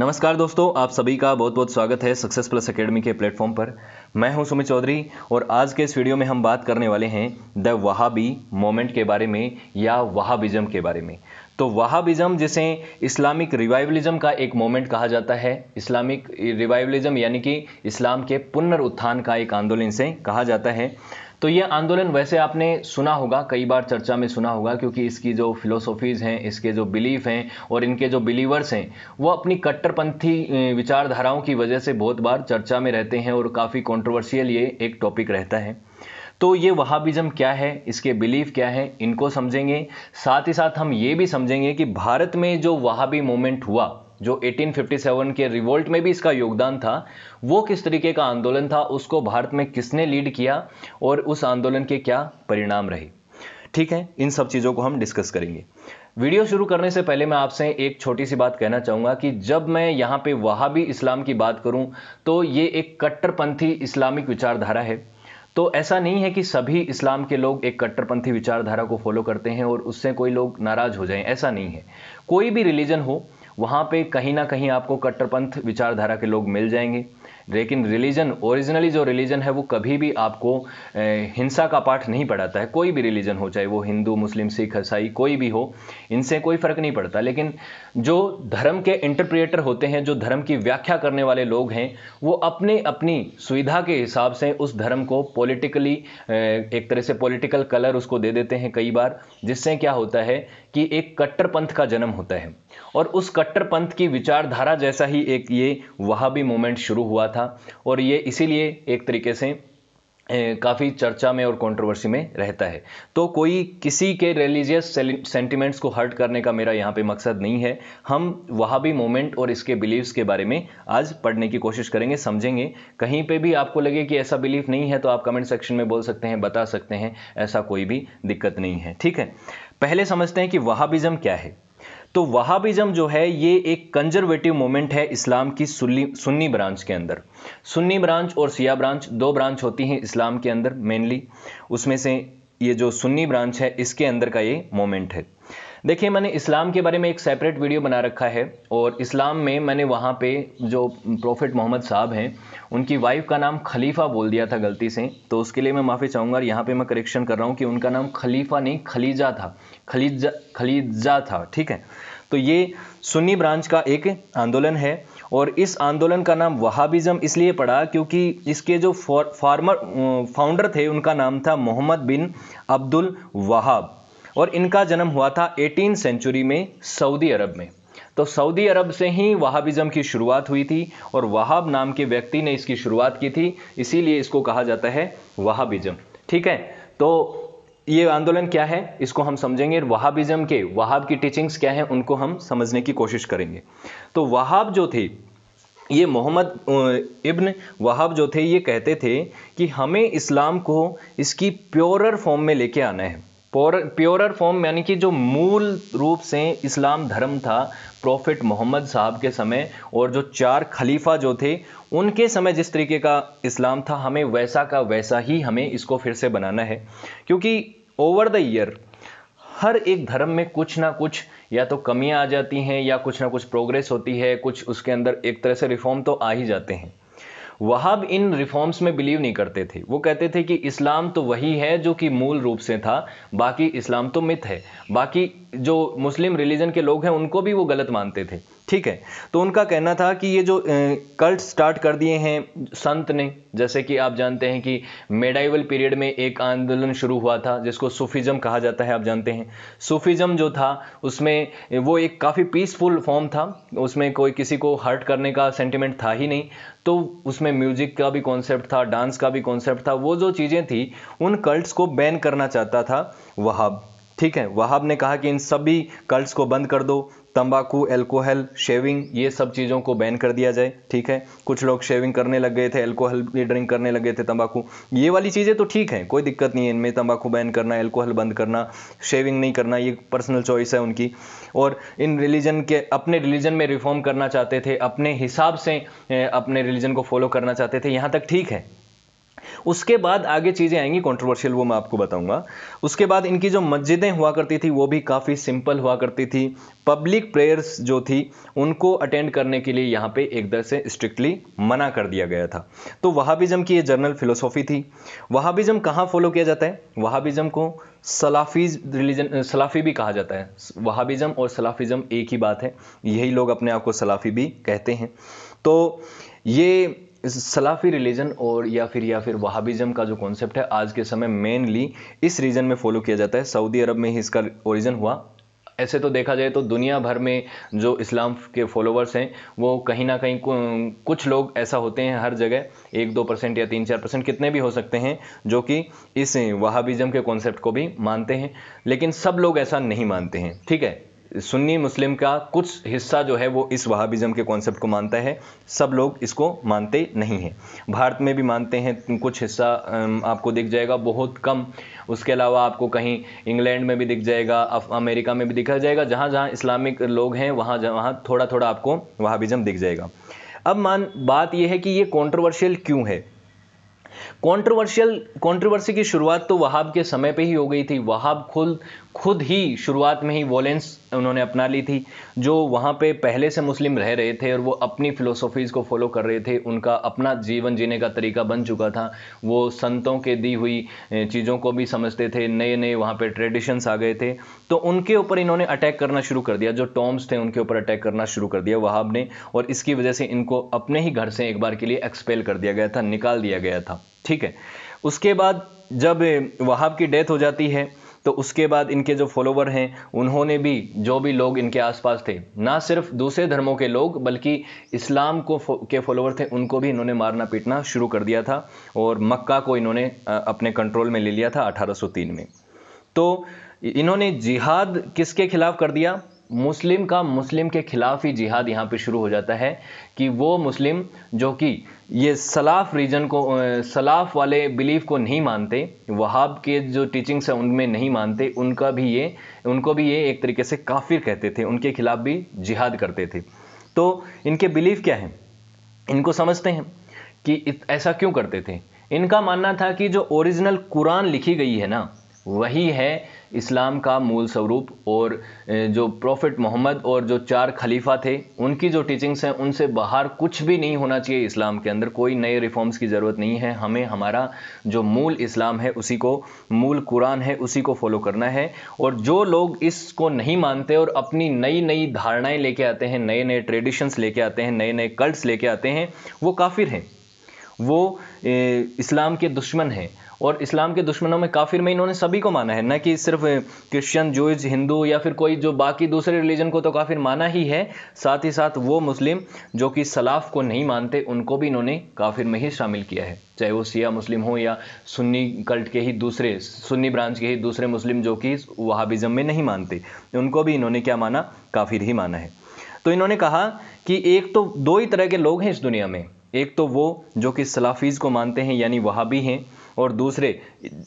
नमस्कार दोस्तों, आप सभी का बहुत बहुत स्वागत है सक्सेस प्लस एकेडमी के प्लेटफॉर्म पर। मैं हूँ सुमित चौधरी और आज के इस वीडियो में हम बात करने वाले हैं द वहाबी मोमेंट के बारे में या वहाबिज्म के बारे में। तो वहाबिज्म जिसे इस्लामिक रिवाइवलिज्म का एक मोमेंट कहा जाता है। इस्लामिक रिवाइवलिज्म यानी कि इस्लाम के पुनरुत्थान का एक आंदोलन से कहा जाता है। तो ये आंदोलन वैसे आपने सुना होगा, कई बार चर्चा में सुना होगा, क्योंकि इसकी जो फिलोसॉफीज़ हैं, इसके जो बिलीफ हैं, और इनके जो बिलीवर्स हैं, वो अपनी कट्टरपंथी विचारधाराओं की वजह से बहुत बार चर्चा में रहते हैं और काफ़ी कॉन्ट्रोवर्शियल ये एक टॉपिक रहता है। तो ये वहाबिज्म क्या है, इसके बिलीफ क्या है, इनको समझेंगे। साथ ही साथ हम ये भी समझेंगे कि भारत में जो वहाबी मूवमेंट हुआ जो 1857 के रिवोल्ट में भी इसका योगदान था, वो किस तरीके का आंदोलन था, उसको भारत में किसने लीड किया और उस आंदोलन के क्या परिणाम रहे? ठीक है, इन सब चीज़ों को हम डिस्कस करेंगे। वीडियो शुरू करने से पहले मैं आपसे एक छोटी सी बात कहना चाहूँगा कि जब मैं यहाँ पे वहाबी इस्लाम की बात करूँ तो ये एक कट्टरपंथी इस्लामिक विचारधारा है। तो ऐसा नहीं है कि सभी इस्लाम के लोग एक कट्टरपंथी विचारधारा को फॉलो करते हैं और उससे कोई लोग नाराज़ हो जाएँ, ऐसा नहीं है। कोई भी रिलीजन हो वहाँ पे कहीं ना कहीं आपको कट्टरपंथ विचारधारा के लोग मिल जाएँगे। लेकिन रिलीजन ओरिजिनली जो रिलीजन है, वो कभी भी आपको हिंसा का पाठ नहीं पढ़ाता है। कोई भी रिलीजन हो, चाहे वो हिंदू, मुस्लिम, सिख, ईसाई, कोई भी हो, इनसे कोई फ़र्क नहीं पड़ता। लेकिन जो धर्म के इंटरप्रिएटर होते हैं, जो धर्म की व्याख्या करने वाले लोग हैं, वो अपने अपनी सुविधा के हिसाब से उस धर्म को पॉलिटिकली एक तरह से पॉलिटिकल कलर उसको दे देते हैं कई बार, जिससे क्या होता है कि एक कट्टरपंथ का जन्म होता है। और उस कट्टरपंथ की विचारधारा जैसा ही एक ये वहाबी मूवमेंट शुरू हुआ था। और ये इसीलिए एक तरीके से काफ़ी चर्चा में और कंट्रोवर्सी में रहता है। तो कोई किसी के रिलीजियस सेंटिमेंट्स को हर्ट करने का मेरा यहाँ पे मकसद नहीं है। हम वहाँ भी मोमेंट और इसके बिलीव्स के बारे में आज पढ़ने की कोशिश करेंगे, समझेंगे। कहीं पे भी आपको लगे कि ऐसा बिलीफ नहीं है तो आप कमेंट सेक्शन में बोल सकते हैं, बता सकते हैं। ऐसा कोई भी दिक्कत नहीं है। ठीक है? पहले समझते हैं कि वहाबिज्म क्या है। तो वहाबिज्म जो है, ये एक कंजर्वेटिव मोमेंट है इस्लाम की सुन्नी ब्रांच के अंदर। सुन्नी ब्रांच और सिया ब्रांच दो ब्रांच होती हैं इस्लाम के अंदर मेनली उसमें से ये जो सुन्नी ब्रांच है, इसके अंदर का ये मोमेंट है। देखिए, मैंने इस्लाम के बारे में एक सेपरेट वीडियो बना रखा है और इस्लाम में मैंने वहाँ पे जो प्रॉफिट मोहम्मद साहब हैं, उनकी वाइफ का नाम खलीफा बोल दिया था गलती से। तो उसके लिए मैं माफ़ी चाहूँगा यहाँ पे मैं करेक्शन कर रहा हूँ कि उनका नाम खलीफा नहीं, खलीजा था। खलीजा खलीजा था, ठीक है? तो ये सुन्नी ब्रांच का एक आंदोलन है और इस आंदोलन का नाम वहाबिज़म इसलिए पड़ा क्योंकि इसके जो फार्मर फाउंडर थे, उनका नाम था मोहम्मद बिन अब्दुल वहाब। और इनका जन्म हुआ था एटीन सेंचुरी में सऊदी अरब में। तो सऊदी अरब से ही वहाबिज़म की शुरुआत हुई थी और वहाब नाम के व्यक्ति ने इसकी शुरुआत की थी, इसीलिए इसको कहा जाता है वहाबिज़म। ठीक है? तो ये आंदोलन क्या है? इसको हम समझेंगे। वहाबिज्म के, वहाब की टीचिंग्स क्या है, उनको हम समझने की कोशिश करेंगे। तो वहाब जो थे, ये मोहम्मद इब्न वहाब जो थे, ये कहते थे कि हमें इस्लाम को इसकी प्योरर फॉर्म में लेके आना है। प्योरर फॉर्म यानी कि जो मूल रूप से इस्लाम धर्म था प्रॉफिट मोहम्मद साहब के समय, और जो चार खलीफा जो थे, उनके समय जिस तरीके का इस्लाम था, हमें वैसा का वैसा ही हमें इसको फिर से बनाना है। क्योंकि ओवर द ईयर हर एक धर्म में कुछ ना कुछ या तो कमियाँ आ जाती हैं, या कुछ ना कुछ प्रोग्रेस होती है, कुछ उसके अंदर एक तरह से रिफॉर्म तो आ ही जाते हैं। वहाब इन रिफॉर्म्स में बिलीव नहीं करते थे। वो कहते थे कि इस्लाम तो वही है जो कि मूल रूप से था, बाकी इस्लाम तो मिथ है। बाकी जो मुस्लिम रिलीजन के लोग हैं, उनको भी वो गलत मानते थे। ठीक है? तो उनका कहना था कि ये जो कल्ट स्टार्ट कर दिए हैं संत ने, जैसे कि आप जानते हैं कि मेडाइवल पीरियड में एक आंदोलन शुरू हुआ था, जिसको सूफिज्म कहा जाता है, आप जानते हैं। सूफिज्म जो था, उसमें वो एक काफ़ी पीसफुल फॉर्म था, उसमें कोई किसी को हर्ट करने का सेंटिमेंट था ही नहीं। तो उसमें म्यूज़िक का भी कॉन्सेप्ट था डांस का भी कॉन्सेप्ट था, वो जो चीज़ें थी, उन कल्ट्स को बैन करना चाहता था वहाब। ठीक है, वहाब ने कहा कि इन सभी कल्ट्स को बंद कर दो, तंबाकू एल्कोहल शेविंग ये सब चीज़ों को बैन कर दिया जाए, ठीक है? कुछ लोग शेविंग करने लग गए थे एल्कोहल भी ड्रिंक करने लगे थे, तंबाकू। ये वाली चीज़ें तो ठीक है, कोई दिक्कत नहीं है इनमें, तंबाकू बैन करना एल्कोहल बंद करना शेविंग नहीं करना, ये पर्सनल चॉइस है उनकी। और इन रिलीजन के, अपने रिलीजन में रिफॉर्म करना चाहते थे, अपने हिसाब से अपने रिलीजन को फॉलो करना चाहते थे, यहाँ तक ठीक है। उसके बाद आगे चीज़ें आएँगी कंट्रोवर्शियल वो मैं आपको बताऊँगा। उसके बाद इनकी जो मस्जिदें हुआ करती थी, वो भी काफ़ी सिंपल हुआ करती थी। पब्लिक प्रेयर्स जो थी, उनको अटेंड करने के लिए यहाँ पे एक तरह से स्ट्रिक्टली मना कर दिया गया था। तो वहाबिज़म की ये जर्नल फिलोसॉफी थी। वहाबिज़म कहाँ फॉलो किया जाता है? वहाबिज़म को सलाफीज रिलीजन सलाफ़ी भी कहा जाता है। वहाबिज़म और सलाफिज़म एक ही बात है। यही लोग अपने आप को सलाफ़ी भी कहते हैं। तो ये सलाफी रिलीजन और या फिर या फिर वहाबिज़म का जो कॉन्सेप्ट है, आज के समय मेनली इस रीजन में फॉलो किया जाता है। सऊदी अरब में ही इसका ओरिजिन हुआ। ऐसे तो देखा जाए तो दुनिया भर में जो इस्लाम के फॉलोवर्स हैं, वो कहीं ना कहीं कुछ लोग ऐसा होते हैं हर जगह, एक दो परसेंट या तीन चार परसेंट कितने भी हो सकते हैं, जो कि इस वहाबिज़म के कॉन्सेप्ट को भी मानते हैं। लेकिन सब लोग ऐसा नहीं मानते हैं, ठीक है? सुन्नी मुस्लिम का कुछ हिस्सा जो है वो इस वहाबिज़म के कॉन्सेप्ट को मानता है। सब लोग इसको मानते नहीं हैं। भारत में भी मानते हैं, कुछ हिस्सा आपको दिख जाएगा, बहुत कम। उसके अलावा आपको कहीं इंग्लैंड में भी दिख जाएगा अमेरिका में भी दिखा जाएगा। जहाँ जहाँ इस्लामिक लोग हैं, वहाँ वहाँ थोड़ा थोड़ा आपको वहाबिज़म दिख जाएगा। अब मान, बात यह है कि ये कॉन्ट्रोवर्शियल क्यों है? कंट्रोवर्शियल कंट्रोवर्सी की शुरुआत तो वहाब के समय पे ही हो गई थी। वहाब खुद खुद ही शुरुआत में ही वॉलेंस उन्होंने अपना ली थी, जो वहाँ पे पहले से मुस्लिम रह रहे थे और वो अपनी फ़िलोसफीज़ को फॉलो कर रहे थे, उनका अपना जीवन जीने का तरीका बन चुका था। वो संतों के दी हुई चीज़ों को भी समझते थे नए नए वहाँ पे ट्रेडिशंस आ गए थे। तो उनके ऊपर इन्होंने अटैक करना शुरू कर दिया, जो टॉम्स थे उनके ऊपर अटैक करना शुरू कर दिया वहाब ने, और इसकी वजह से इनको अपने ही घर से एक बार के लिए एक्सपेल कर दिया गया था, निकाल दिया गया था। ठीक है? उसके बाद जब वहाब की डेथ हो जाती है तो उसके बाद इनके जो फॉलोवर हैं, उन्होंने भी, जो भी लोग इनके आसपास थे, ना सिर्फ़ दूसरे धर्मों के लोग, बल्कि इस्लाम को के फॉलोवर थे, उनको भी इन्होंने मारना पीटना शुरू कर दिया था और मक्का को इन्होंने अपने कंट्रोल में ले लिया था 1803 में। तो इन्होंने जिहाद किसके खिलाफ कर दिया? मुस्लिम का मुस्लिम के खिलाफ ही जिहाद यहाँ पे शुरू हो जाता है कि वो मुस्लिम जो कि ये सलाफ रीजन को सलाफ वाले बिलीफ को नहीं मानते, वहाब के जो टीचिंग्स हैं उनमें नहीं मानते, उनका भी ये, उनको भी ये एक तरीके से काफिर कहते थे, उनके खिलाफ भी जिहाद करते थे। तो इनके बिलीफ क्या है? इनको समझते हैं कि ऐसा क्यों करते थे? इनका मानना था कि जो ओरिजिनल कुरान लिखी गई है ना वही है इस्लाम का मूल स्वरूप और जो प्रॉफिट मोहम्मद और जो चार खलीफा थे, उनकी जो टीचिंग्स हैं, उनसे बाहर कुछ भी नहीं होना चाहिए इस्लाम के अंदर। कोई नए रिफॉर्म्स की ज़रूरत नहीं है। हमें हमारा जो मूल इस्लाम है, उसी को, मूल कुरान है, उसी को फॉलो करना है। और जो लोग इसको नहीं मानते और अपनी नई नई धारणाएँ लेके आते हैं नए नए ट्रेडिशंस लेके आते हैं नए नए कल्ट्स लेके आते हैं, वो काफिर हैं। वो इस्लाम के दुश्मन हैं। और इस्लाम के दुश्मनों में काफिर में इन्होंने सभी को माना है। न कि सिर्फ़ क्रिश्चियन जूज हिंदू या फिर कोई जो बाकी दूसरे रिलीजन को तो काफिर माना ही है। साथ ही साथ वो मुस्लिम जो कि सलाफ को नहीं मानते, उनको भी इन्होंने काफिर में ही शामिल किया है। चाहे वो सिया मुस्लिम हो या सुन्नी कल्ट के ही दूसरे, सुन्नी ब्रांच के ही दूसरे मुस्लिम जो कि वहाबिज़म में नहीं मानते, उनको भी इन्होंने क्या माना? काफिर ही माना है। तो इन्होंने कहा कि एक तो दो ही तरह के लोग हैं इस दुनिया में। एक तो वो जो कि सलाफीज़ को मानते हैं, यानी वहाबी हैं और दूसरे,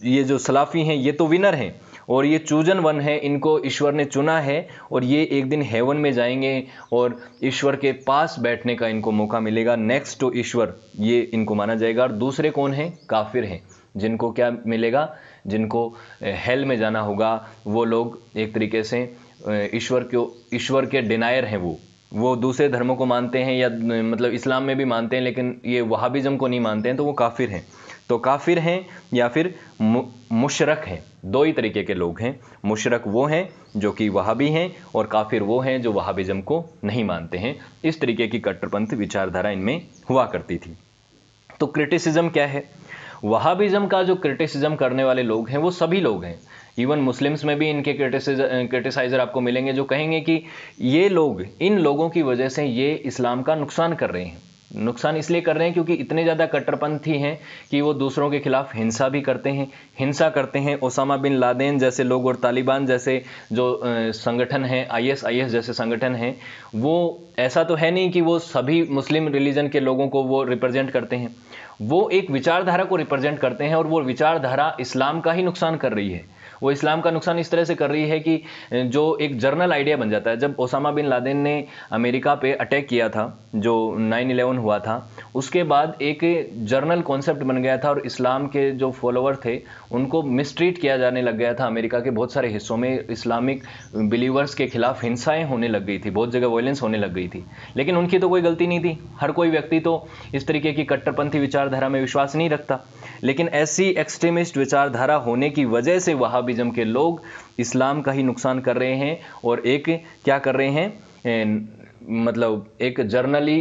ये जो सलाफ़ी हैं, ये तो विनर हैं। और ये चूजन वन है, इनको ईश्वर ने चुना है और ये एक दिन हेवन में जाएँगे और ईश्वर के पास बैठने का इनको मौका मिलेगा। नेक्स्ट टू ईश्वर, ये इनको माना जाएगा। और दूसरे कौन हैं? काफिर हैं, जिनको क्या मिलेगा? जिनको हेल में जाना होगा। वो लोग एक तरीके से ईश्वर के ईश्वर के डिनायर हैं वो। वो दूसरे धर्मों को मानते हैं या मतलब इस्लाम में भी मानते हैं, लेकिन ये वहाबिज़म को नहीं मानते हैं तो वो काफिर हैं। तो काफिर हैं या फिर मुशरक हैं। दो ही तरीके के लोग हैं। मुशरक वो हैं जो कि वहाबी हैं और काफिर वो हैं जो वहाबिज़म को नहीं मानते हैं। इस तरीके की कट्टरपंथ विचारधारा इनमें हुआ करती थी। तो क्रिटिसिज्म क्या है? वहाबिज़म का जो क्रिटिसिज्म करने वाले लोग हैं वो सभी लोग हैं। इवन मुस्लिम्स में भी इनके क्रिटिसाइजर आपको मिलेंगे जो कहेंगे कि ये लोग, इन लोगों की वजह से ये इस्लाम का नुकसान कर रहे हैं। नुकसान इसलिए कर रहे हैं क्योंकि इतने ज़्यादा कट्टरपंथी हैं कि वो दूसरों के खिलाफ हिंसा भी करते हैं, हिंसा करते हैं। ओसामा बिन लादेन जैसे लोग और तालिबान जैसे जो संगठन हैं आईएसआईएस जैसे संगठन हैं, वो ऐसा तो है नहीं कि वो सभी मुस्लिम रिलीजन के लोगों को वो रिप्रेजेंट करते हैं। वो एक विचारधारा को रिप्रेजेंट करते हैं और वो विचारधारा इस्लाम का ही नुकसान कर रही है। वो इस्लाम का नुकसान इस तरह से कर रही है कि जो एक जर्नल आइडिया बन जाता है, जब ओसामा बिन लादेन ने अमेरिका पे अटैक किया था, जो 9/11 हुआ था, उसके बाद एक जर्नल कॉन्सेप्ट बन गया था और इस्लाम के जो फॉलोअर थे, उनको मिसट्रीट किया जाने लग गया था। अमेरिका के बहुत सारे हिस्सों में इस्लामिक बिलीवर्स के खिलाफ हिंसाएँ होने लग गई थी, बहुत जगह वायलेंस होने लग गई थी। लेकिन उनकी तो कोई गलती नहीं थी। हर कोई व्यक्ति तो इस तरीके की कट्टरपंथी विचारधारा में विश्वास नहीं रखता। लेकिन ऐसी एक्सट्रीमिस्ट विचारधारा होने की वजह से वहाबिज्म के लोग इस्लाम का ही नुकसान कर रहे हैं और एक क्या कर रहे हैं मतलब एक जर्नली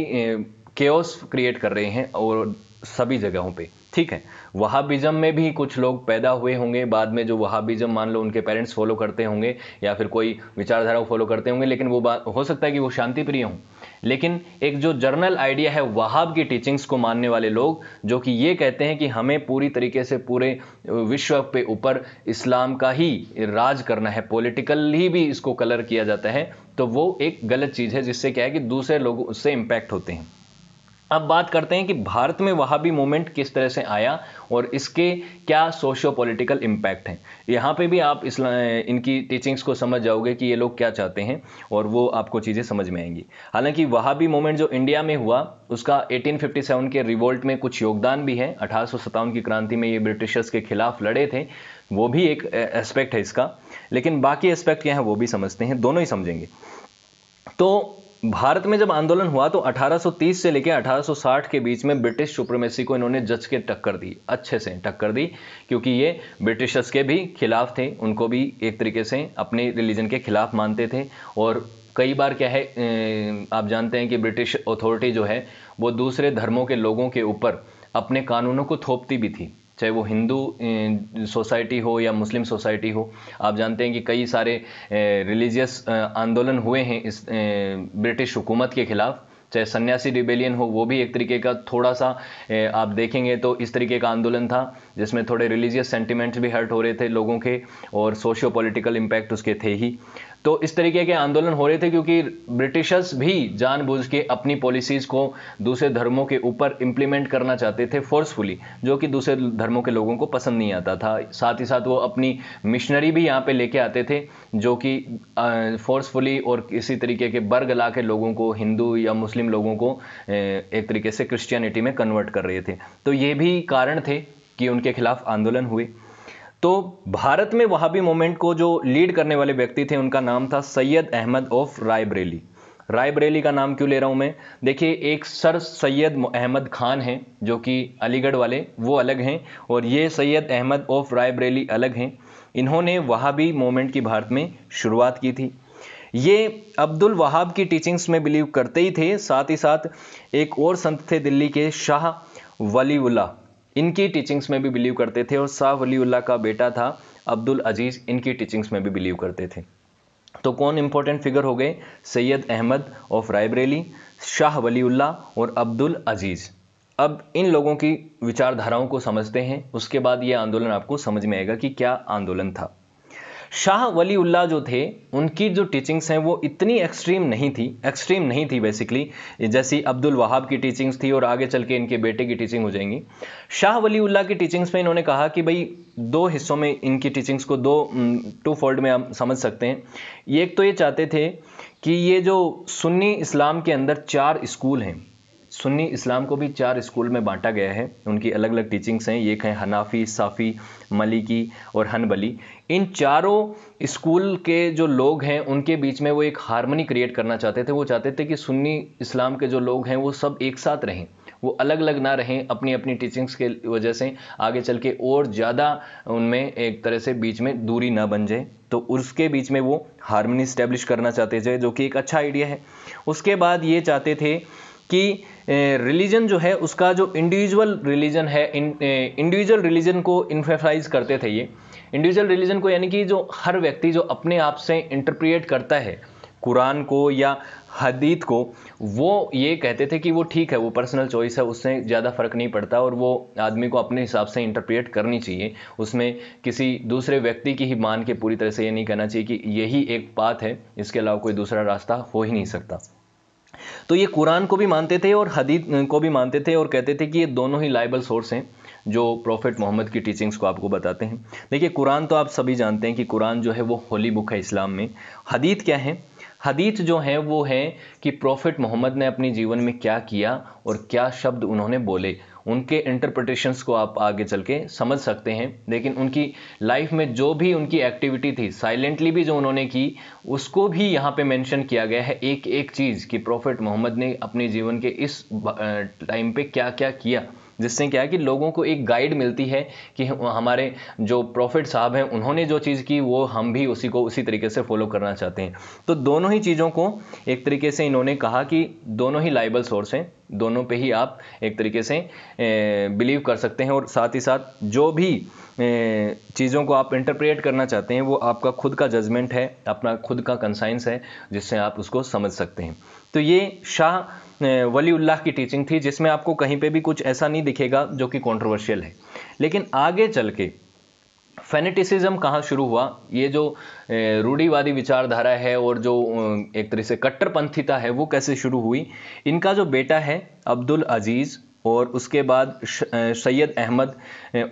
केओस क्रिएट कर रहे हैं और सभी जगहों पे। ठीक है? वहाबिज्म में भी कुछ लोग पैदा हुए होंगे, बाद में जो वहाबिज्म मान लो उनके पेरेंट्स फॉलो करते होंगे या फिर कोई विचारधारा फॉलो करते होंगे, लेकिन वो बात हो सकता है कि वो शांति प्रिय हों। लेकिन एक जो जर्नल आइडिया है वहाब की टीचिंग्स को मानने वाले लोग, जो कि ये कहते हैं कि हमें पूरी तरीके से पूरे विश्व पे ऊपर इस्लाम का ही राज करना है पॉलिटिकली भी इसको कलर किया जाता है तो वो एक गलत चीज़ है जिससे क्या है कि दूसरे लोग उससे इम्पैक्ट होते हैं। अब बात करते हैं कि भारत में वहाबी मूवमेंट किस तरह से आया और इसके क्या सोशियो पॉलिटिकल इम्पैक्ट हैं। यहाँ पे भी आप इस इनकी टीचिंग्स को समझ जाओगे कि ये लोग क्या चाहते हैं और वो आपको चीज़ें समझ में आएँगी। हालाँकि वहाबी मूवमेंट जो इंडिया में हुआ, उसका 1857 के रिवोल्ट में कुछ योगदान भी है। अठारह सौ सत्तावन की क्रांति में ये ब्रिटिशर्स के खिलाफ लड़े थे, वो भी एक एस्पेक्ट है इसका। लेकिन बाकी एस्पेक्ट क्या है वो भी समझते हैं, दोनों ही समझेंगे। तो भारत में जब आंदोलन हुआ तो 1830 से लेकर 1860 के बीच में ब्रिटिश सुप्रीमेसी को इन्होंने जज के टक्कर दी, अच्छे से टक्कर दी, क्योंकि ये ब्रिटिशर्स के भी खिलाफ थे, उनको भी एक तरीके से अपने रिलीजन के खिलाफ मानते थे। और कई बार क्या है आप जानते हैं कि ब्रिटिश अथॉरिटी जो है, वो दूसरे धर्मों के लोगों के ऊपर अपने कानूनों को थोपती भी थी। चाहे वो हिंदू सोसाइटी हो या मुस्लिम सोसाइटी हो, आप जानते हैं कि कई सारे रिलीजियस आंदोलन हुए हैं इस ब्रिटिश हुकूमत के खिलाफ। चाहे सन्यासी रिबेलियन हो, वो भी एक तरीके का थोड़ा सा आप देखेंगे तो इस तरीके का आंदोलन था। जिसमें थोड़े रिलीजियस सेंटिमेंट्स भी हर्ट हो रहे थे लोगों के और सोशियो पॉलिटिकल इम्पैक्ट उसके थे ही। तो इस तरीके के आंदोलन हो रहे थे क्योंकि ब्रिटिशर्स भी जानबूझ के अपनी पॉलिसीज़ को दूसरे धर्मों के ऊपर इम्प्लीमेंट करना चाहते थे फोर्सफुली जो कि दूसरे धर्मों के लोगों को पसंद नहीं आता था। साथ ही साथ वो अपनी मिशनरी भी यहाँ पे लेके आते थे, जो कि फोर्सफुली और इसी तरीके के बर्ग ला के लोगों को, हिंदू या मुस्लिम लोगों को एक तरीके से क्रिश्चियनिटी में कन्वर्ट कर रहे थे। तो ये भी कारण थे कि उनके खिलाफ आंदोलन हुए तो भारत में वहाबी मूवमेंट को जो लीड करने वाले व्यक्ति थे, उनका नाम था सैयद अहमद ऑफ़ रायबरेली। रायबरेली का नाम क्यों ले रहा हूँ मैं? देखिए, एक सर सैयद अहमद खान हैं, जो कि अलीगढ़ वाले, वो अलग हैं, और ये सैयद अहमद ऑफ़ रायबरेली अलग हैं। इन्होंने वहाबी मूवमेंट की भारत में शुरुआत की थी। ये अब्दुल वहाब की टीचिंग्स में बिलीव करते ही थे, साथ ही साथ एक और संत थे दिल्ली के शाह वलीउल्ला इनकी टीचिंग्स में भी बिलीव करते थे और शाह वलीउल्ला का बेटा था, अब्दुल अज़ीज़ इनकी टीचिंग्स में भी बिलीव करते थे। तो कौन इंपॉर्टेंट फिगर हो गए? सैयद अहमद ऑफ़ रायबरेली, शाह वलीउल्ला और अब्दुल अज़ीज़। अब इन लोगों की विचारधाराओं को समझते हैं, उसके बाद ये आंदोलन आपको समझ में आएगा कि क्या आंदोलन था। शाह वली उल्ला जो थे, उनकी जो टीचिंग्स हैं, वो इतनी एक्सट्रीम नहीं थी एक्सट्रीम नहीं थी बेसिकली जैसी अब्दुल वहाब की टीचिंग्स थी और आगे चल के इनके बेटे की टीचिंग हो जाएँगी। शाह वली उल्ला की टीचिंग्स में इन्होंने कहा कि भाई, दो हिस्सों में इनकी टीचिंग्स को दो टू फोल्ड में हम समझ सकते हैं। एक तो ये चाहते थे कि ये जो सुन्नी इस्लाम के अंदर चार स्कूल हैं सुन्नी इस्लाम को भी चार स्कूल में बांटा गया है। उनकी अलग अलग टीचिंग्स हैं। एक हैं हनाफी, साफ़ी, मलिकी और हनबली। इन चारों स्कूल के जो लोग हैं, उनके बीच में वो एक हारमोनी क्रिएट करना चाहते थे। वो चाहते थे कि सुन्नी इस्लाम के जो लोग हैं, वो सब एक साथ रहें। वो अलग अलग ना रहें अपनी अपनी टीचिंग्स के वजह से। आगे चल के और ज़्यादा उनमें एक तरह से बीच में दूरी ना बन जाए। तो उसके बीच में वो हारमोनी इस्टेब्लिश करना चाहते थे, जो कि एक अच्छा आइडिया है। उसके बाद ये चाहते थे कि रिलीजन जो है, उसका जो इंडिविजुअल रिलीजन है इंडिविजुअल रिलीजन को इन्फेसाइज करते थे ये। इंडिविजुअल रिलीजन को यानी कि जो हर व्यक्ति जो अपने आप से इंटरप्रिएट करता है, कुरान को या हदीत को, वो ये कहते थे कि वो ठीक है, वो पर्सनल चॉइस है, उससे ज़्यादा फ़र्क नहीं पड़ता और वो आदमी को अपने हिसाब से इंटरप्रिएट करनी चाहिए। उसमें किसी दूसरे व्यक्ति की ही मान के पूरी तरह से ये नहीं कहना चाहिए कि यही एक बात है, इसके अलावा कोई दूसरा रास्ता हो ही नहीं सकता। तो ये कुरान को भी मानते थे और हदीत को भी मानते थे और कहते थे कि ये दोनों ही लाइबल सोर्स हैं, जो प्रॉफिट मोहम्मद की टीचिंग्स को आपको बताते हैं। देखिए, कुरान तो आप सभी जानते हैं कि कुरान जो है वो होली बुक है इस्लाम में। हदीत क्या है? हदीत जो है वो है कि प्रॉफिट मोहम्मद ने अपने जीवन में क्या किया और क्या शब्द उन्होंने बोले। उनके इंटरप्रिटेशंस को आप आगे चल के समझ सकते हैं। लेकिन उनकी लाइफ में जो भी उनकी एक्टिविटी थी साइलेंटली भी जो उन्होंने की, उसको भी यहाँ पे मेंशन किया गया है एक एक चीज़ कि प्रॉफिट मोहम्मद ने अपने जीवन के इस टाइम पे क्या क्या किया। जिससे क्या है कि लोगों को एक गाइड मिलती है कि हमारे जो प्रॉफिट साहब हैं, उन्होंने जो चीज़ की, वो हम भी उसी को उसी तरीके से फॉलो करना चाहते हैं। तो दोनों ही चीज़ों को एक तरीके से इन्होंने कहा कि दोनों ही लाइबल सोर्स हैं, दोनों पे ही आप एक तरीके से बिलीव कर सकते हैं और साथ ही साथ जो भी चीज़ों को आप इंटरप्रेट करना चाहते हैं, वो आपका खुद का जजमेंट है, अपना खुद का कंसाइंस है, जिससे आप उसको समझ सकते हैं। तो ये शाह वली वलीउल्लाह की टीचिंग थी, जिसमें आपको कहीं पे भी कुछ ऐसा नहीं दिखेगा जो कि कंट्रोवर्शियल है। लेकिन आगे चल के फेनेटिसिज्म कहाँ शुरू हुआ? ये जो रूढ़ीवादी विचारधारा है और जो एक तरह से कट्टरपंथिता है, वो कैसे शुरू हुई? इनका जो बेटा है, अब्दुल अज़ीज़ और उसके बाद सैयद अहमद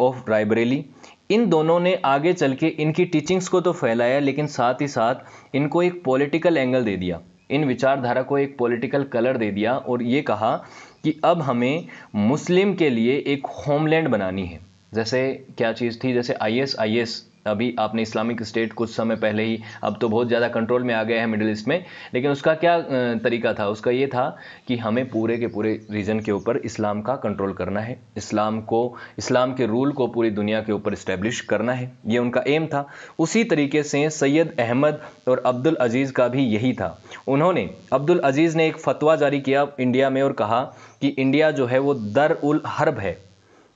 ऑफ़ रायबरेली इन दोनों ने आगे चल के इनकी टीचिंग्स को तो फैलाया, लेकिन साथ ही साथ इनको एक पॉलिटिकल एंगल दे दिया। इन विचारधारा को एक पॉलिटिकल कलर दे दिया और ये कहा कि अब हमें मुस्लिम के लिए एक होमलैंड बनानी है। जैसे क्या चीज़ थी? जैसे आईएस आईएस अभी आपने इस्लामिक स्टेट कुछ समय पहले ही, अब तो बहुत ज़्यादा कंट्रोल में आ गया है मिडिल ईस्ट में। लेकिन उसका क्या तरीका था? उसका ये था कि हमें पूरे के पूरे रीजन के ऊपर इस्लाम का कंट्रोल करना है। इस्लाम को, इस्लाम के रूल को पूरी दुनिया के ऊपर इस्टेब्लिश करना है। ये उनका एम था। उसी तरीके से सैयद अहमद और अब्दुल अज़ीज़ का भी यही था। उन्होंने, अब्दुल अज़ीज़ ने एक फतवा जारी किया इंडिया में और कहा कि इंडिया जो है वो दर उल हर्ब है।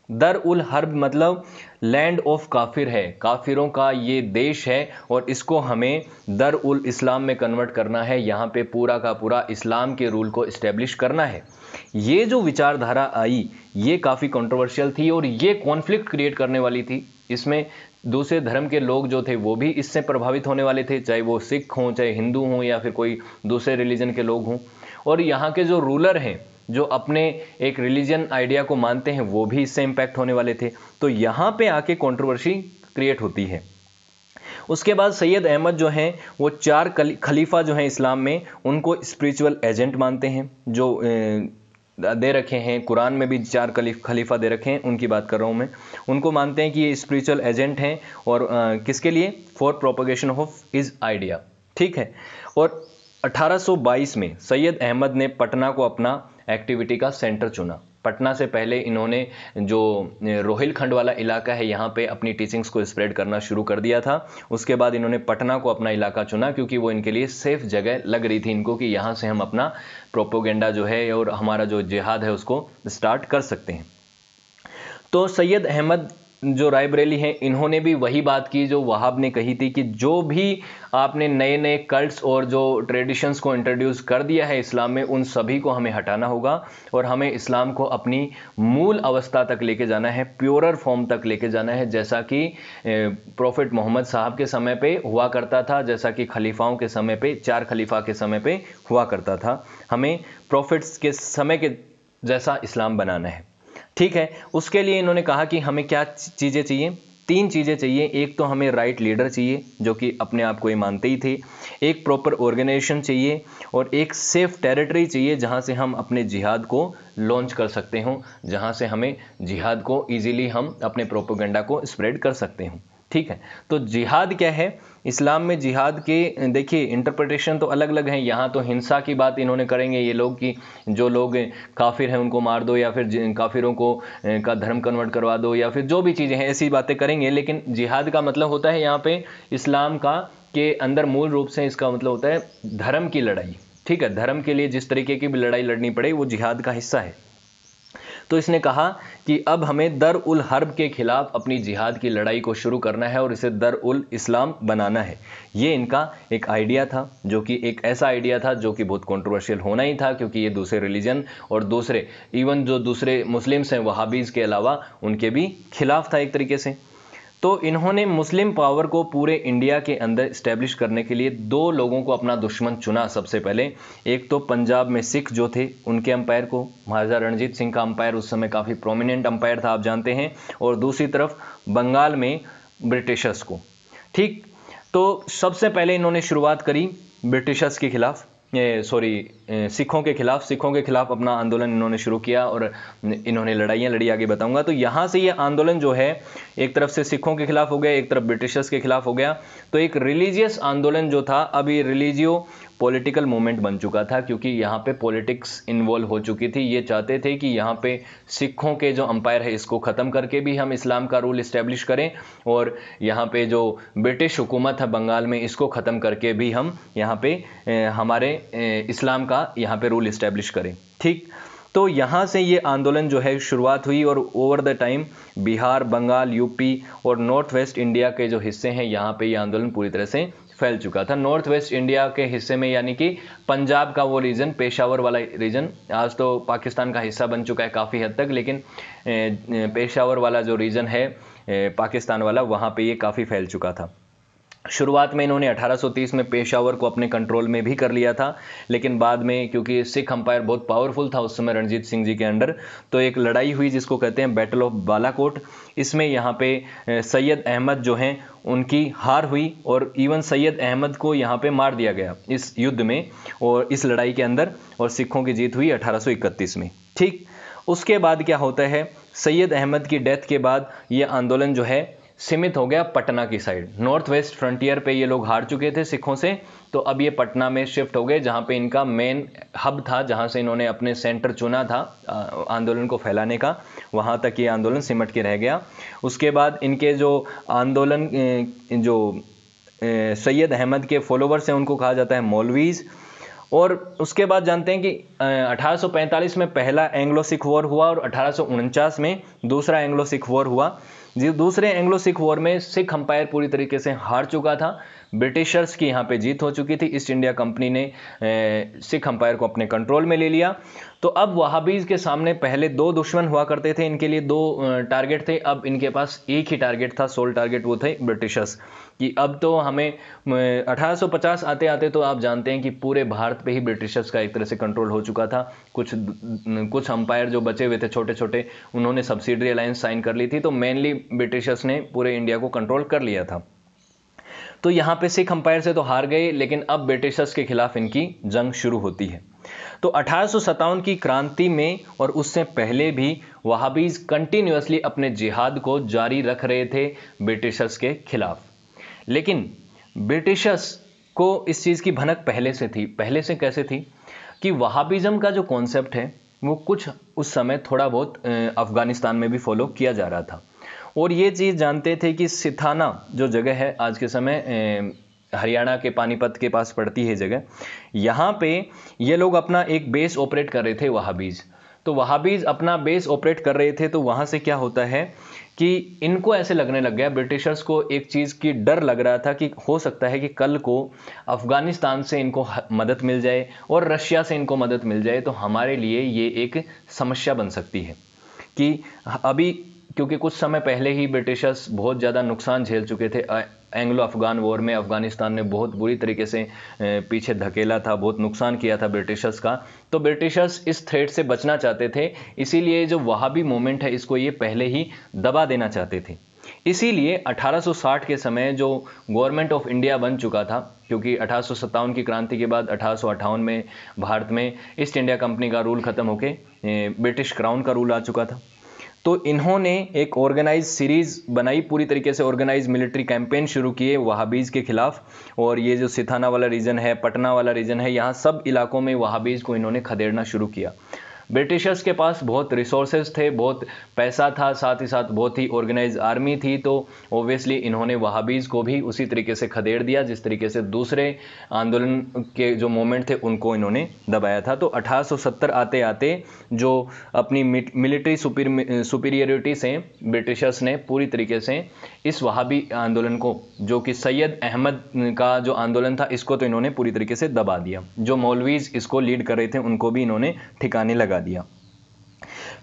दर उल हर्ब मतलब लैंड ऑफ़ काफिर है। काफिरों का ये देश है और इसको हमें दर उल इस्लाम में कन्वर्ट करना है। यहाँ पे पूरा का पूरा इस्लाम के रूल को इस्टेब्लिश करना है। ये जो विचारधारा आई, ये काफ़ी कंट्रोवर्शियल थी और ये कॉन्फ्लिक्ट क्रिएट करने वाली थी। इसमें दूसरे धर्म के लोग जो थे, वो भी इससे प्रभावित होने वाले थे, चाहे वो सिख हों, चाहे हिंदू हों या फिर कोई दूसरे रिलीजन के लोग हों। और यहाँ के जो रूलर हैं जो अपने एक रिलीजन आइडिया को मानते हैं, वो भी इससे इम्पैक्ट होने वाले थे। तो यहाँ पे आके कंट्रोवर्सी क्रिएट होती है। उसके बाद सैयद अहमद जो हैं, वो चार खलीफा जो हैं इस्लाम में, उनको स्पिरिचुअल एजेंट मानते हैं, जो दे रखे हैं, कुरान में भी चार खलीफा दे रखे हैं, उनकी बात कर रहा हूँ मैं। उनको मानते हैं कि ये स्पिरिचुअल एजेंट हैं और किसके लिए? For propagation of is idea ठीक है? और 1822 में सैयद अहमद ने पटना को अपना एक्टिविटी का सेंटर चुना। पटना से पहले इन्होंने जो रोहिलखंड वाला इलाका है, यहाँ पे अपनी टीचिंग्स को स्प्रेड करना शुरू कर दिया था। उसके बाद इन्होंने पटना को अपना इलाका चुना, क्योंकि वो इनके लिए सेफ़ जगह लग रही थी इनको कि यहाँ से हम अपना प्रोपोगेंडा जो है और हमारा जो जिहाद है उसको स्टार्ट कर सकते हैं। तो सैयद अहमद जो रायबरेली हैं, इन्होंने भी वही बात की जो वहाब ने कही थी कि जो भी आपने नए नए कल्ट्स और जो ट्रेडिशंस को इंट्रोड्यूस कर दिया है इस्लाम में, उन सभी को हमें हटाना होगा और हमें इस्लाम को अपनी मूल अवस्था तक लेके जाना है प्योरर फॉर्म तक लेके जाना है। जैसा कि प्रॉफिट मोहम्मद साहब के समय पे हुआ करता था, जैसा कि खलीफाओं के समय पे, चार खलीफा के समय पे हुआ करता था। हमें प्रॉफिट्स के समय के जैसा इस्लाम बनाना है। ठीक है, उसके लिए इन्होंने कहा कि हमें क्या चीज़ें चाहिए? तीन चीज़ें चाहिए। एक तो हमें राइट लीडर चाहिए, जो कि अपने आप को ये मानते ही थे। एक प्रॉपर ऑर्गेनाइजेशन चाहिए और एक सेफ़ टेरिटरी चाहिए, जहाँ से हम अपने जिहाद को लॉन्च कर सकते हों, जहाँ से हमें जिहाद को इजीली हम अपने प्रोपोगंडा को स्प्रेड कर सकते हों। ठीक है? तो जिहाद क्या है? इस्लाम में जिहाद के, देखिए इंटरप्रिटेशन तो अलग अलग हैं। यहाँ तो हिंसा की बात इन्होंने करेंगे, ये लोग कि जो लोग काफिर हैं उनको मार दो या फिर काफिरों को का धर्म कन्वर्ट करवा दो या फिर जो भी चीज़ें हैं, ऐसी बातें करेंगे। लेकिन जिहाद का मतलब होता है यहाँ पे इस्लाम का के अंदर मूल रूप से इसका मतलब होता है धर्म की लड़ाई। ठीक है? धर्म के लिए जिस तरीके की भी लड़ाई लड़नी पड़े, वो जिहाद का हिस्सा है। तो इसने कहा कि अब हमें दर उल हर्ब के खिलाफ अपनी जिहाद की लड़ाई को शुरू करना है और इसे दर उल इस्लाम बनाना है। ये इनका एक आइडिया था, जो कि एक ऐसा आइडिया था, जो कि बहुत कॉन्ट्रोवर्शियल होना ही था, क्योंकि ये दूसरे रिलीजन और दूसरे इवन जो दूसरे मुस्लिम्स हैं वहाबीज़ के अलावा उनके भी खिलाफ था एक तरीके से। तो इन्होंने मुस्लिम पावर को पूरे इंडिया के अंदर इस्टेब्लिश करने के लिए दो लोगों को अपना दुश्मन चुना सबसे पहले। एक तो पंजाब में सिख जो थे, उनके अंपायर को। महाराजा रणजीत सिंह का अंपायर उस समय काफ़ी प्रोमिनेंट अंपायर था, आप जानते हैं। और दूसरी तरफ़ बंगाल में ब्रिटिशर्स को। ठीक तो सबसे पहले इन्होंने शुरुआत करी ब्रिटिशर्स के खिलाफ। सॉरी सिखों के खिलाफ, सिखों के खिलाफ अपना आंदोलन इन्होंने शुरू किया और इन्होंने लड़ाइयाँ लड़ी, आगे बताऊँगा। तो यहाँ से ये आंदोलन जो है, एक तरफ़ से सिखों के खिलाफ हो गया, एक तरफ़ ब्रिटिशर्स के खिलाफ हो गया। तो एक रिलीजियस आंदोलन जो था, अभी रिलीजियो पॉलिटिकल मूवमेंट बन चुका था, क्योंकि यहाँ पे पॉलिटिक्स इन्वॉल्व हो चुकी थी। ये चाहते थे कि यहाँ पे सिखों के जो अंपायर है, इसको ख़त्म करके भी हम इस्लाम का रूल इस्टेब्लिश करें और यहाँ पे जो ब्रिटिश हुकूमत है बंगाल में, इसको ख़त्म करके भी हम यहाँ पे हमारे इस्लाम का यहाँ पे रूल इस्टेब्लिश करें। ठीक? तो यहाँ से ये आंदोलन जो है शुरुआत हुई और over the time Bihar, Bengal UP और नॉर्थ वेस्ट इंडिया के जो हिस्से हैं, यहाँ पे ये आंदोलन पूरी तरह से फैल चुका था। नॉर्थ वेस्ट इंडिया के हिस्से में यानी कि पंजाब का वो रीजन पेशावर वाला रीजन आज तो पाकिस्तान का हिस्सा बन चुका है काफ़ी हद तक, लेकिन पेशावर वाला जो रीजन है पाकिस्तान वाला, वहाँ पे ये काफ़ी फैल चुका था। शुरुआत में इन्होंने 1830 में पेशावर को अपने कंट्रोल में भी कर लिया था, लेकिन बाद में, क्योंकि सिख अंपायर बहुत पावरफुल था उस समय रणजीत सिंह जी के अंडर तो एक लड़ाई हुई जिसको कहते हैं बैटल ऑफ़ बालाकोट इसमें यहाँ पे सैयद अहमद जो हैं, उनकी हार हुई और इवन सैयद अहमद को यहाँ पे मार दिया गया इस युद्ध में और इस लड़ाई के अंदर, और सिखों की जीत हुई अठारह सौ इकतीस में। ठीक, उसके बाद क्या होता है? सैयद अहमद की डेथ के बाद ये आंदोलन जो है सीमित हो गया पटना की साइड नॉर्थ वेस्ट फ्रंटियर पे ये लोग हार चुके थे सिखों से तो अब ये पटना में शिफ्ट हो गए, जहाँ पे इनका मेन हब था, जहाँ से इन्होंने अपने सेंटर चुना था आंदोलन को फैलाने का, वहाँ तक ये आंदोलन सिमट के रह गया। उसके बाद इनके जो आंदोलन जो सैयद अहमद के फॉलोवर्स हैं, उनको कहा जाता है मौलवीज़। और उसके बाद जानते हैं कि 1845 में पहला एंग्लो सिख वॉर हुआ और अठारह सौ उनचास में दूसरा एंग्लो सिख वॉर हुआ। दूसरे एंग्लो सिख वॉर में सिख अंपायर पूरी तरीके से हार चुका था। ब्रिटिशर्स की यहाँ पे जीत हो चुकी थी। ईस्ट इंडिया कंपनी ने सिख अंपायर को अपने कंट्रोल में ले लिया। तो अब वहाबीज के सामने पहले दो दुश्मन हुआ करते थे, इनके लिए दो टारगेट थे, अब इनके पास एक ही टारगेट था सोल टारगेट वो थे ब्रिटिशर्स। कि अब तो हमें 1850 आते आते तो आप जानते हैं कि पूरे भारत पे ही ब्रिटिशर्स का एक तरह से कंट्रोल हो चुका था। कुछ कुछ अंपायर जो बचे हुए थे छोटे छोटे उन्होंने सब्सिडरी अलायंस साइन कर ली थी तो मेनली ब्रिटिशर्स ने पूरे इंडिया को कंट्रोल कर लिया था। तो यहाँ पे सिख अंपायर से तो हार गए, लेकिन अब ब्रिटिशर्स के खिलाफ इनकी जंग शुरू होती है। तो अठारह सौ सतावन की क्रांति में और उससे पहले भी वहाबीज कंटिन्यूसली अपने जिहाद को जारी रख रहे थे ब्रिटिशर्स के खिलाफ। लेकिन ब्रिटिशर्स को इस चीज़ की भनक पहले से थी। पहले से कैसे थी? कि वहाबिज़म का जो कॉन्सेप्ट है, वो कुछ उस समय थोड़ा बहुत अफ़गानिस्तान में भी फॉलो किया जा रहा था। और ये चीज़ जानते थे कि सिथाना जो जगह है आज के समय हरियाणा के पानीपत के पास पड़ती है जगह। यहाँ पे ये लोग अपना एक बेस ऑपरेट कर रहे थे वहाबीज़। तो वहाबीज़ अपना बेस ऑपरेट कर रहे थे तो वहाँ से क्या होता है कि इनको ऐसे लगने लग गया, ब्रिटिशर्स को एक चीज़ की डर लग रहा था कि हो सकता है कि कल को अफ़गानिस्तान से इनको मदद मिल जाए और रशिया से इनको मदद मिल जाए तो हमारे लिए ये एक समस्या बन सकती है कि अभी क्योंकि कुछ समय पहले ही ब्रिटिशर्स बहुत ज़्यादा नुकसान झेल चुके थे। एंग्लो अफगान वॉर में अफ़गानिस्तान ने बहुत बुरी तरीके से पीछे धकेला था, बहुत नुकसान किया था ब्रिटिशर्स का। तो ब्रिटिशर्स इस थ्रेट से बचना चाहते थे, इसीलिए जो वहाबी मोमेंट है, इसको ये पहले ही दबा देना चाहते थे। इसीलिए 1860 के समय जो गवर्नमेंट ऑफ़ इंडिया बन चुका था, क्योंकि अठारह सौ सत्तावन की क्रांति के बाद अठारह सौ अठावन में भारत में ईस्ट इंडिया कंपनी का रूल ख़त्म होकर ब्रिटिश क्राउन का रूल आ चुका था। तो इन्होंने एक ऑर्गेनाइज सीरीज़ बनाई, पूरी तरीके से ऑर्गेनाइज मिलिट्री कैंपेन शुरू किए वहाबीज के खिलाफ। और ये जो सिथाना वाला रीजन है, पटना वाला रीजन है, यहाँ सब इलाकों में वहाबीज को इन्होंने खदेड़ना शुरू किया। ब्रिटिशर्स के पास बहुत रिसोर्सेज थे, बहुत पैसा था, साथ ही साथ बहुत ही ऑर्गेनाइज आर्मी थी तो ओबियसली इन्होंने वहाबीज़ को भी उसी तरीके से खदेड़ दिया, जिस तरीके से दूसरे आंदोलन के जो मोमेंट थे, उनको इन्होंने दबाया था। तो 1870 आते आते जो अपनी मिलिट्री सुपीरियरिटी से ब्रिटिशर्स ने पूरी तरीके से इस वहाबी आंदोलन को, जो कि सैयद अहमद का जो आंदोलन था, इसको तो इन्होंने पूरी तरीके से दबा दिया। जो मौलवीज इसको लीड कर रहे थे, उनको भी इन्होंने ठिकाने लगा दिया।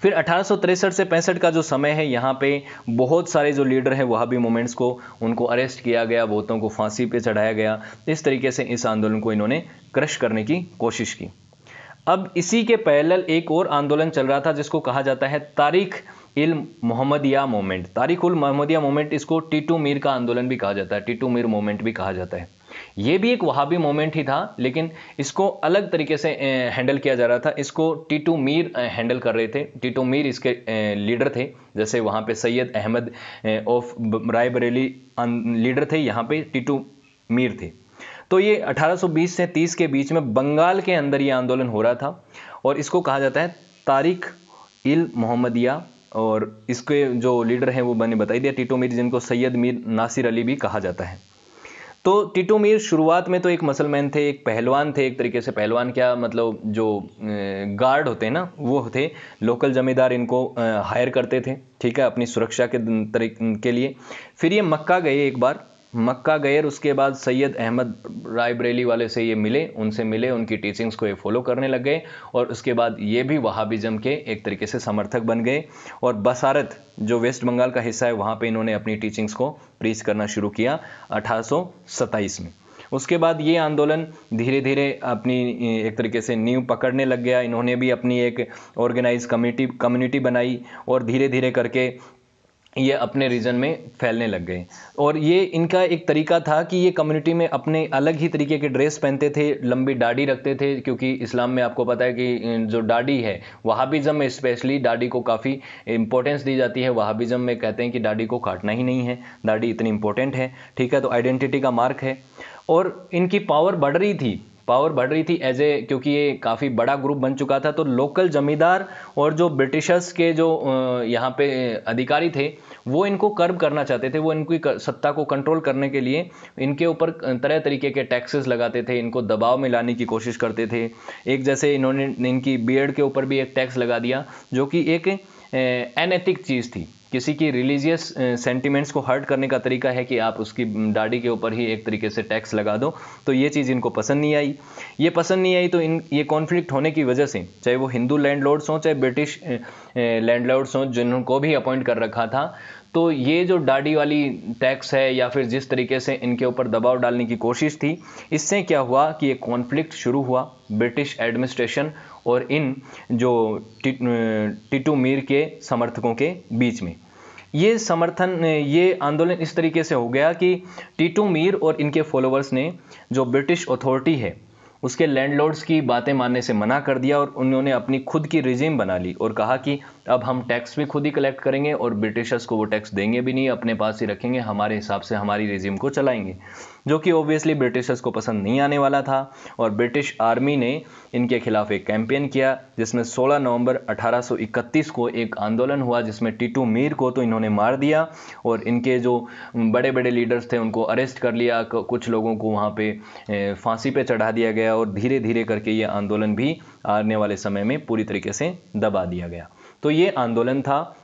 फिर अठारह से पैंसठ का जो समय है, यहाँ पे बहुत सारे जो लीडर हैं वहाबी मूवमेंट्स को उनको अरेस्ट किया गया बहुतों को फांसी पे चढ़ाया गया। इस तरीके से इस आंदोलन को इन्होंने क्रश करने की कोशिश की। अब इसी के पैरेलल एक और आंदोलन चल रहा था, जिसको कहा जाता है तारीख इल मोहम्मदिया मूवमेंट तारीख उल मोहम्मदिया मूवमेंट इसको टीटू मीर का आंदोलन भी कहा जाता है, टीटू मीर मूवमेंट भी कहा जाता है। ये भी एक वहाबी मोमेंट ही था, लेकिन इसको अलग तरीके से हैंडल किया जा रहा था। इसको टीटू मीर हैंडल कर रहे थे। टीटू मीर इसके लीडर थे, जैसे वहाँ पे सैयद अहमद ऑफ़ रायबरेली लीडर थे, यहाँ पे टीटू मीर थे। तो ये 1820 से 30 के बीच में बंगाल के अंदर ये आंदोलन हो रहा था, और इसको कहा जाता है तारिक इल मोहम्मदिया, और इसके जो लीडर हैं, वो मैंने बताई दिया, टीटो मीर, जिनको सैयद मीर नासिर अली भी कहा जाता है। तो टीटू मीर, शुरुआत में तो एक मसलमैन थे, एक पहलवान थे, एक तरीके से पहलवान क्या मतलब जो गार्ड होते हैं ना, वो थे। लोकल जमींदार इनको हायर करते थे, ठीक है, अपनी सुरक्षा के तरीके, के लिए। फिर ये मक्का गए एक बार मक्का गए उसके बाद सैयद अहमद रायबरेली वाले से ये मिले, उनसे मिले, उनकी टीचिंग्स को ये फॉलो करने लग गए, और उसके बाद ये भी वहाबिज़म के एक तरीके से समर्थक बन गए, और बसारत, जो वेस्ट बंगाल का हिस्सा है, वहाँ पे इन्होंने अपनी टीचिंग्स को प्रीच करना शुरू किया अठारह सौ सताइस में। उसके बाद ये आंदोलन धीरे धीरे अपनी एक तरीके से नींव पकड़ने लग गया। इन्होंने भी अपनी एक ऑर्गेनाइज कम्युनिटी कम्युनिटी बनाई, और धीरे धीरे करके ये अपने रीजन में फैलने लग गए। और ये इनका एक तरीका था कि ये कम्युनिटी में अपने अलग ही तरीके के ड्रेस पहनते थे, लंबी दाढ़ी रखते थे, क्योंकि इस्लाम में आपको पता है कि जो दाढ़ी है, वहाबिज़म में स्पेशली दाढ़ी को काफ़ी इंपॉर्टेंस दी जाती है। वहाबिज़म में कहते हैं कि दाढ़ी को काटना ही नहीं है। दाढ़ी इतनी इंपॉर्टेंट है। ठीक है तो आइडेंटिटी का मार्क है। और इनकी पावर बढ़ रही थी। पावर बढ़ रही थी एज ए क्योंकि ये काफ़ी बड़ा ग्रुप बन चुका था तो लोकल जमींदार और जो ब्रिटिशर्स के जो यहाँ पे अधिकारी थे, वो इनको कर्व करना चाहते थे, वो इनकी सत्ता को कंट्रोल करने के लिए इनके ऊपर तरह तरीके के टैक्सेस लगाते थे, इनको दबाव में लाने की कोशिश करते थे। एक जैसे इन्होंने, इनकी बीएड के ऊपर भी एक टैक्स लगा दिया, जो कि एक अनैतिक चीज़ थी। किसी की रिलीजियस सेंटिमेंट्स को हर्ट करने का तरीका है कि आप उसकी दाढ़ी के ऊपर ही एक तरीके से टैक्स लगा दो तो ये चीज़ इनको पसंद नहीं आई। ये पसंद नहीं आई तो इन, ये कॉन्फ्लिक्ट होने की वजह से, चाहे वो हिंदू लैंडलॉर्ड्स हों, चाहे ब्रिटिश लैंडलॉर्ड्स हों, जिनको भी अपॉइंट कर रखा था तो ये जो दाढ़ी वाली टैक्स है या फिर जिस तरीके से इनके ऊपर दबाव डालने की कोशिश थी, इससे क्या हुआ कि ये कॉन्फ्लिक्ट शुरू हुआ ब्रिटिश एडमिनिस्ट्रेशन और इन जो टिटू मीर के समर्थकों के बीच में। ये समर्थन, ये आंदोलन इस तरीके से हो गया कि टीटू मीर और इनके फॉलोअर्स ने जो ब्रिटिश अथॉरिटी है, उसके लैंडलॉर्ड्स की बातें मानने से मना कर दिया और उन्होंने अपनी खुद की रिजीम बना ली और कहा कि अब हम टैक्स भी खुद ही कलेक्ट करेंगे और ब्रिटिशर्स को वो टैक्स देंगे भी नहीं, अपने पास ही रखेंगे, हमारे हिसाब से हमारी रिजीम को चलाएँगे। जो कि ओबियसली ब्रिटिशर्स को पसंद नहीं आने वाला था और ब्रिटिश आर्मी ने इनके खिलाफ एक कैंपेन किया, जिसमें 16 नवंबर 1831 को एक आंदोलन हुआ, जिसमें टीटू मीर को तो इन्होंने मार दिया और इनके जो बड़े बड़े लीडर्स थे उनको अरेस्ट कर लिया कुछ लोगों को वहाँ पे फांसी पे चढ़ा दिया गया और धीरे धीरे करके ये आंदोलन भी आने वाले समय में पूरी तरीके से दबा दिया गया। तो ये आंदोलन था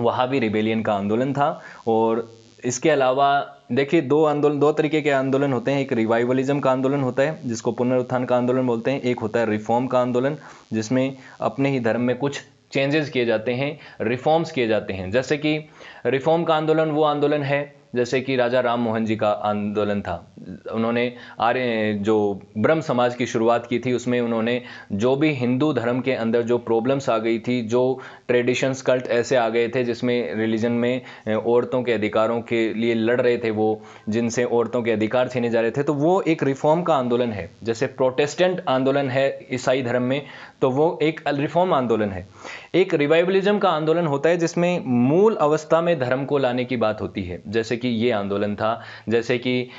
वहाँ भी रिबेलियन का आंदोलन था और इसके अलावा देखिए दो आंदोलन, दो तरीके के आंदोलन होते हैं। एक रिवाइवलिज्म का आंदोलन होता है, जिसको पुनरुत्थान का आंदोलन बोलते हैं। एक होता है रिफॉर्म का आंदोलन, जिसमें अपने ही धर्म में कुछ चेंजेस किए जाते हैं, रिफॉर्म्स किए जाते हैं। जैसे कि रिफॉर्म का आंदोलन, वो आंदोलन है जैसे कि राजा राम मोहन जी का आंदोलन था। उन्होंने आर्य, जो ब्रह्म समाज की शुरुआत की थी, उसमें उन्होंने जो भी हिंदू धर्म के अंदर जो प्रॉब्लम्स आ गई थी, जो ट्रेडिशंस कल्ट ऐसे आ गए थे जिसमें रिलीजन में औरतों के अधिकारों के लिए लड़ रहे थे वो, जिनसे औरतों के अधिकार छीने जा रहे थे तो वो एक रिफॉर्म का आंदोलन है। जैसे प्रोटेस्टेंट आंदोलन है ईसाई धर्म में तो वो एक रिफॉर्म आंदोलन है। एक रिवाइवलिज्म का आंदोलन होता है जिसमें मूल अवस्था में धर्म को लाने की बात होती है। जैसे कि ये आंदोलन था, जैसे कि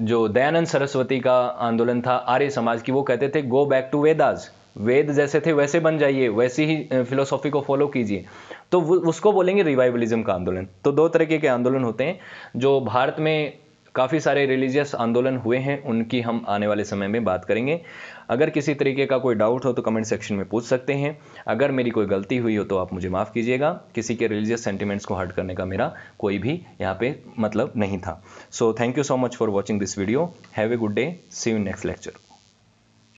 जो दयानंद सरस्वती का आंदोलन था, आर्य समाज की, वो कहते थे go back to Vedas Veda जैसे थे, वैसे बन जाइए, वैसी ही फिलोसॉफी को फॉलो कीजिए। तो उसको बोलेंगे रिवाइवलिज्म का आंदोलन। तो दो तरीके के आंदोलन होते हैं, जो भारत में काफ़ी सारे रिलीजियस आंदोलन हुए हैं, उनकी हम आने वाले समय में बात करेंगे। अगर किसी तरीके का कोई डाउट हो तो कमेंट सेक्शन में पूछ सकते हैं। अगर मेरी कोई गलती हुई हो तो आप मुझे माफ़ कीजिएगा। किसी के रिलीजियस सेंटिमेंट्स को हर्ट करने का मेरा कोई भी यहाँ पे मतलब नहीं था। So thank you so much for watching this video have a good day see you next lecture